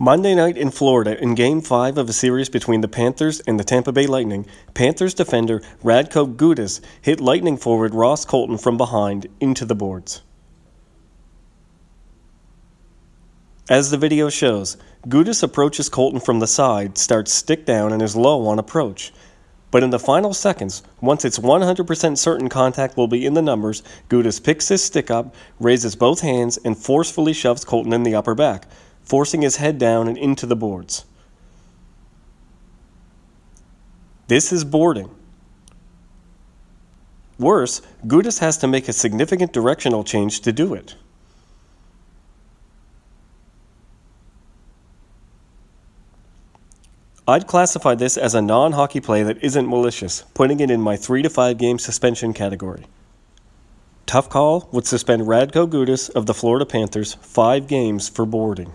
Monday night in Florida, in Game 5 of a series between the Panthers and the Tampa Bay Lightning, Panthers defender Radko Gudas hit Lightning forward Ross Colton from behind into the boards. As the video shows, Gudas approaches Colton from the side, starts stick down, and is low on approach. But in the final seconds, once it's 100% certain contact will be in the numbers, Gudas picks his stick up, raises both hands, and forcefully shoves Colton in the upper back forcing his head down and into the boards. This is boarding. Worse, Gudas has to make a significant directional change to do it. I'd classify this as a non hockey play that isn't malicious, putting it in my 3 to 5 game suspension category. Tough Call would suspend Radko Gudas of the Florida Panthers five games for boarding.